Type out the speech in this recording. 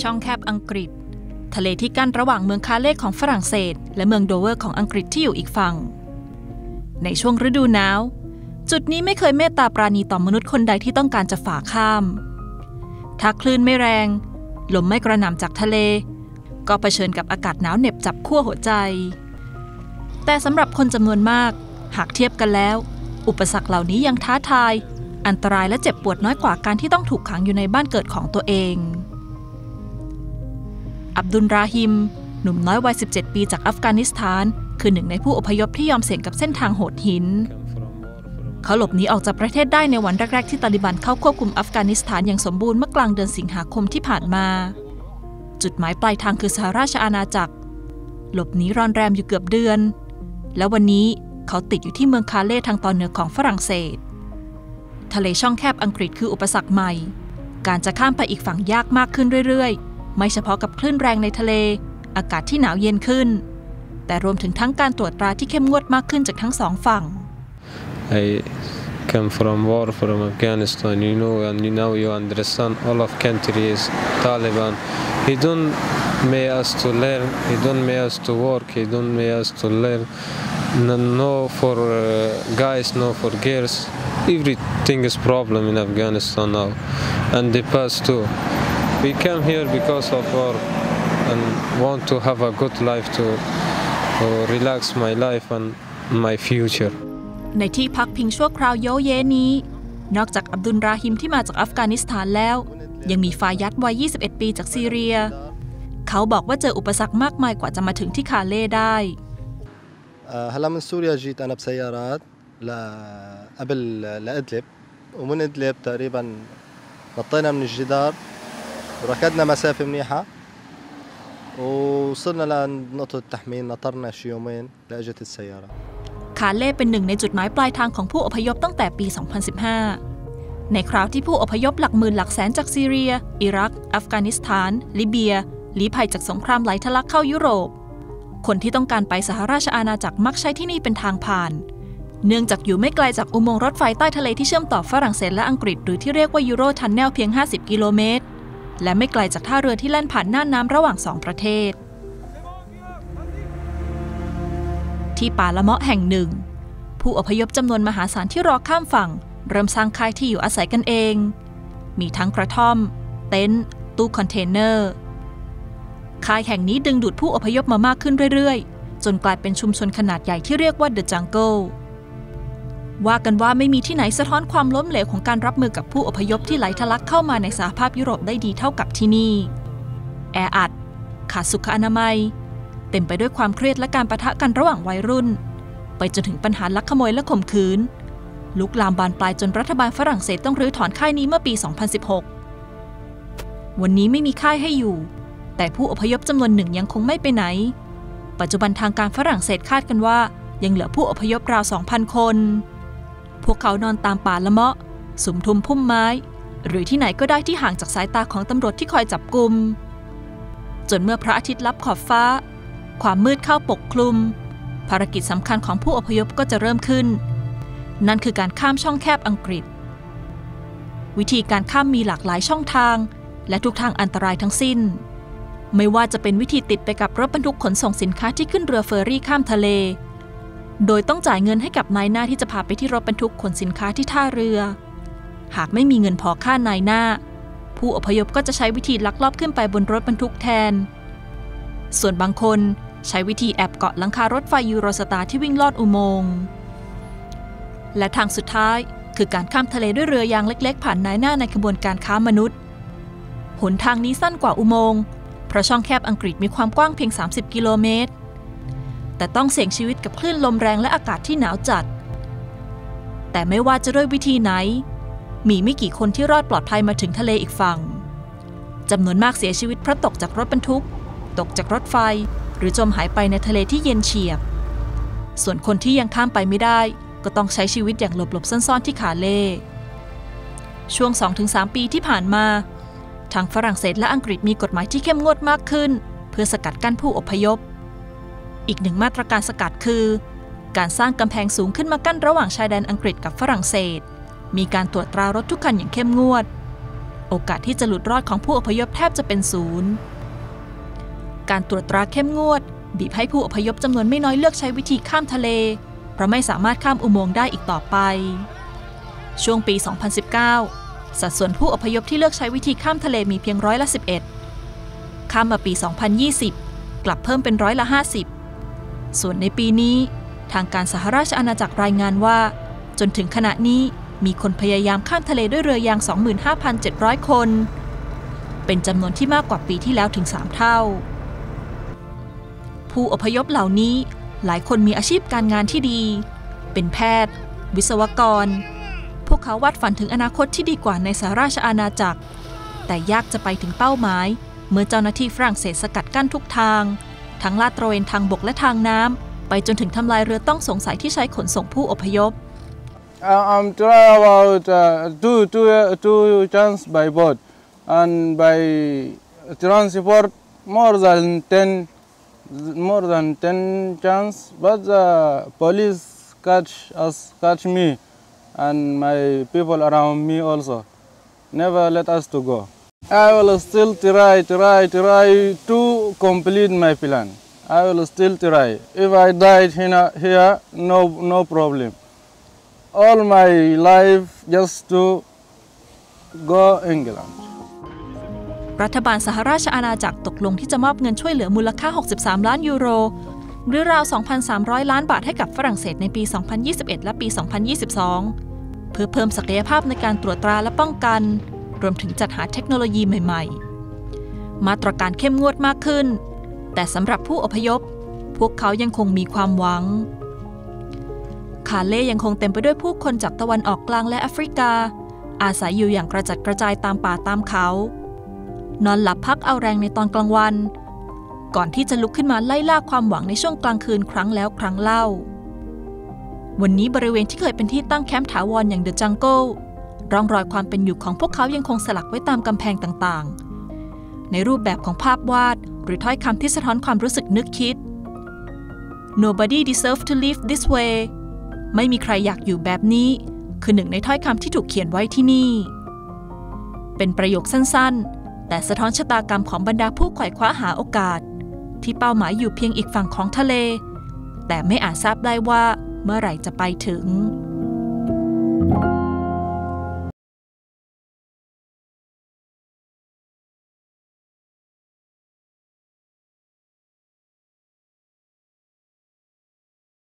ช่องแคบอังกฤษ ทะเลที่กั้นระหว่างเมืองคาเล่ของฝรั่งเศส และเมืองโดเวอร์ของอังกฤษที่อยู่อีกฝั่ง ในช่วงฤดูหนาว จุดนี้ไม่เคยเมตตาปราณีต่อมนุษย์คนใดที่ต้องการจะฝ่าข้าม ถ้าคลื่นไม่แรง ลมไม่กระหน่ำจากทะเล ก็เผชิญกับอากาศหนาวเหน็บจับขั้วหัวใจ แต่สำหรับคนจำนวนมาก หากเทียบกันแล้ว อุปสรรคเหล่านี้ยังท้าทายอันตรายและเจ็บปวดน้อยกว่าการที่ต้องถูกขังอยู่ในบ้านเกิดของตัวเอง อับดุลราฮิม หนุ่มน้อยวัย 17 ปีจากอัฟกานิสถาน คือหนึ่งในผู้อพยพที่ยอมเสี่ยงกับเส้นทางโหดหิน เขาหลบหนีออกจากประเทศได้ในวันแรก ๆ ที่ตาลิบันเข้าควบคุมอัฟกานิสถานอย่างสมบูรณ์เมื่อกลางเดือนสิงหาคมที่ผ่านมา จุดหมายปลายทางคือสหราชอาณาจักร หลบหนีรอนแรมอยู่เกือบเดือน แล้ววันนี้เขาติดอยู่ที่เมืองคาเล่ทางตอนเหนือของฝรั่งเศส ทะเลช่องแคบอังกฤษคืออุปสรรคใหม่ การจะข้ามไปอีกฝั่งยากมากขึ้นเรื่อยๆ ไม่เฉพาะกับคลื่นแรงในทะเล อากาศที่หนาวเย็นขึ้น แต่รวมถึงทั้งการตรวจตราที่เข้มงวดมากขึ้นจากทั้งสองฝั่ง I come from war from Afghanistan, you know, and you now you understand all of country is Taliban. He don't make us to learn, he don't make us to work, he don't make us to learn. No, no for uh, guys, no for girls. Everything is problem in Afghanistan now, and the past too. We came here because of war and want to have a good life to, to relax my life and my future. ในที่พักพิงชั่วคราวโยเยนี้ นอกจากอับดุลราฮิมที่มาจากอัฟกานิสถานแล้ว ยังมีฟายัดวัย 21 ปีจากซีเรีย เขาบอกว่าเจออุปสรรคมากมายกว่าจะมาถึงที่คาเล่ได้ هلا من سوريا جيت انا بسيارات ل قبل لادلب ومن ادلب تقريبا نطينا من الجدار وركضنا مسافه منيحه ووصلنا لنقطة التحميل نطرنا شي يومين لأجت السيارة คาเล่เป็นหนึ่งในจุดหมายปลายทางของผู้อพยพตั้งแต่ปี 2015 ในคราวที่ผู้อพยพหลักหมื่นหลักแสนจากซีเรีย อิรัก อัฟกานิสถาน ลิเบียลี้ภัยจากสงครามไหลทะลักเข้ายุโรป คนที่ต้องการไปสหราชอาณาจักรมักใช้ที่นี่เป็นทางผ่าน เนื่องจากอยู่ไม่ไกลจากอุโมงค์รถไฟใต้ทะเลที่เชื่อมต่อฝรั่งเศสและอังกฤษหรือที่เรียกว่ายูโรทันเนลเพียง 50 กิโลเมตร และไม่ไกลจากท่าเรือที่แล่นผ่านน่านน้ำระหว่างสองประเทศ ที่ป่าละเมาะแห่งหนึ่ง ผู้อพยพจำนวนมหาศาลที่รอข้ามฝั่ง เริ่มสร้างค่ายที่อยู่อาศัยกันเอง มีทั้งกระท่อม เต็นท์ตู้คอนเทนเนอร์ค่ายแห่งนี้ดึงดูดผู้อพยพมามากขึ้นเรื่อยๆ จนกลายเป็นชุมชนขนาดใหญ่ที่เรียกว่า The Jungle ว่ากันว่าไม่มีที่ไหนสะท้อนความล้มเหลวของการรับมือกับผู้อพยพที่ไหลทะลักเข้ามาในสหภาพยุโรปได้ดีเท่ากับที่นี่ แออัด ขาดสุขอนามัย เต็มไปด้วยความเครียดและการประทะกันระหว่างวัยรุ่น ไปจนถึงปัญหาลักขโมยและข่มขืน ลุกลามบานปลายจนรัฐบาลฝรั่งเศสต้องรื้อถอนค่ายนี้เมื่อปี 2016 วันนี้ไม่มีค่ายให้อยู่ แต่ผู้อพยพจำนวนหนึ่งยังคงไม่ไปไหน ปัจจุบันทางการฝรั่งเศสคาดกันว่ายังเหลือผู้อพยพราว 2,000 คน พวกเขานอนตามป่าละเมาะสุมทุมพุ่มไม้ หรือที่ไหนก็ได้ที่ห่างจากสายตาของตำรวจที่คอยจับกลุ่มจนเมื่อพระอาทิตย์ลับขอบฟ้า ความมืดเข้าปกคลุม ภารกิจสำคัญของผู้อพยพก็จะเริ่มขึ้น นั่นคือการข้ามช่องแคบอังกฤษ วิธีการข้ามมีหลากหลายช่องทาง และทุกทางอันตรายทั้งสิ้น ไม่ว่าจะเป็นวิธีติดไปกับรถบรรทุกขนส่งสินค้าที่ขึ้นเรือเฟอร์รี่ข้ามทะเล โดยต้องจ่ายเงินให้กับนายหน้าที่จะพาไปที่รถบรรทุกขนสินค้าที่ท่าเรือ หากไม่มีเงินพอค่านายหน้า ผู้อพยพก็จะใช้วิธีลักลอบขึ้นไปบนรถบรรทุกแทน ส่วนบางคนใช้วิธีแอบเกาะหลังคารถไฟยูโรสตาที่วิ่งลอดอุโมงค์และทางสุดท้ายคือการข้ามทะเลด้วยเรือยางเล็ก ๆ ผ่านนายหน้าในขบวนการค้ามนุษย์ หนทางนี้สั้นกว่าอุโมงค์เพราะช่องแคบอังกฤษมีความกว้างเพียง 30 กิโลเมตร แต่ต้องเสี่ยงชีวิตกับคลื่นลมแรงและอากาศที่หนาวจัด แต่ไม่ว่าจะด้วยวิธีไหน มีไม่กี่คนที่รอดปลอดภัยมาถึงทะเลอีกฝั่งจำนวนมากเสียชีวิตเพราะตกจากรถบรรทุก ตกจากรถไฟ หรือจมหายไปในทะเลที่เย็นเฉียบ ส่วนคนที่ยังข้ามไปไม่ได้ ก็ต้องใช้ชีวิตอย่างหลบๆซ่อนๆที่คาเล่ช่วง 2-3 ปีที่ผ่านมาทางฝรั่งเศสและอังกฤษมีกฎหมายที่เข้มงวดมากขึ้น เพื่อสกัดกั้นผู้อพยพ อีกหนึ่งมาตรการสกัดคือ การสร้างกำแพงสูงขึ้นมากั้นระหว่างชายแดนอังกฤษกับฝรั่งเศส มีการตรวจตรารถทุกคันอย่างเข้มงวด โอกาสที่จะหลุดรอดของผู้อพยพแทบจะเป็นศูนย์ การตรวจตราเข้มงวด บีบให้ผู้อพยพจำนวนไม่น้อยเลือกใช้วิธีข้ามทะเล เพราะไม่สามารถข้ามอุโมงค์ได้อีกต่อไป ช่วงปี 2019 สัดส่วนผู้อพยพที่เลือกใช้วิธีข้ามทะเลมีเพียงร้อยละ 11ข้ามมาปี 2020 กลับเพิ่มเป็นร้อยละ 50 ส่วนในปีนี้ ทางการสหราชอาณาจักรรายงานว่า จนถึงขณะนี้มีคนพยายามข้ามทะเลด้วยเรือยาง 25,700 คน เป็นจำนวนที่มากกว่าปีที่แล้วถึง 3 เท่า ผู้อพยพเหล่านี้หลายคนมีอาชีพการงานที่ดี เป็นแพทย์ วิศวกร พวกเขาวาดฝันถึงอนาคตที่ดีกว่าในสหราชอาณาจักร แต่ยากจะไปถึงเป้าหมาย เมื่อเจ้าหน้าที่ฝรั่งเศสสกัดกั้นทุกทาง ทั้งลาดตระเวนทางบกและทางน้ำไปจนถึงทำลายเรือต้องสงสัยที่ใช้ขนส่งผู้อพยพ I'm try about two, two, two chance by boat and by transport more than 10 more than 10 chance but the police catch us catch me and my people around me also never let us to go i will still try try try to complete my plan i will still try if i died here, here no no problem all my life just to go England. รัฐบาลสหราชอาณาจักรตกลงที่จะมอบเงินช่วยเหลือมูลค่า 63 ล้านยูโร หรือราว 2,300 ล้านบาทให้กับฝรั่งเศสในปี 2021 และปี 2022 เพื่อเพิ่มศักยภาพในการตรวจตราและป้องกัน รวมถึงจัดหาเทคโนโลยีใหม่ ๆ มาตรการเข้มงวดมากขึ้น แต่สำหรับผู้อพยพ พวกเขายังคงมีความหวัง คาเล่ยังคงเต็มไปด้วยผู้คนจากตะวันออกกลางและแอฟริกา อาศัยอยู่อย่างกระจัดกระจายตามป่าตามเขา นอนหลับพักเอาแรงในตอนกลางวัน ก่อนที่จะลุกขึ้นมาไล่ล่าความหวังในช่วงกลางคืนครั้งแล้วครั้งเล่า วันนี้บริเวณที่เคยเป็นที่ตั้งแคมป์ถาวรอย่างเดอะจังเกิลร่องรอยความเป็นอยู่ของพวกเขายังคงสลักไว้ตามกำแพงต่างๆ ในรูปแบบของภาพวาด หรือถ้อยคำที่สะท้อนความรู้สึกนึกคิด Nobody deserves to live this way ไม่มีใครอยากอยู่แบบนี้ คือหนึ่งในถ้อยคำที่ถูกเขียนไว้ที่นี่ เป็นประโยคสั้นๆ แต่สะท้อนชะตากรรมของบรรดาผู้ไขว่คว้าหาโอกาส ที่เป้าหมายอยู่เพียงอีกฝั่งของทะเล แต่ไม่อาจทราบได้ว่าเมื่อไหร่จะไปถึง